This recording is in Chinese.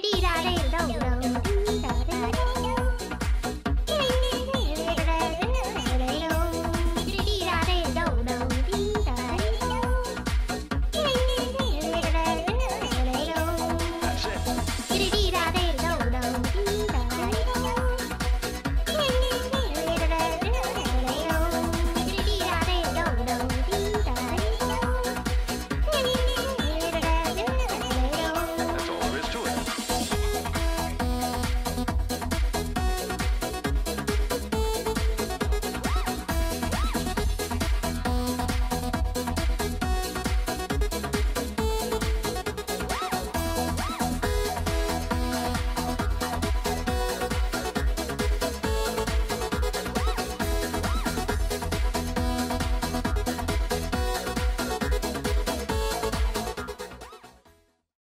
滴答 ra 咚咚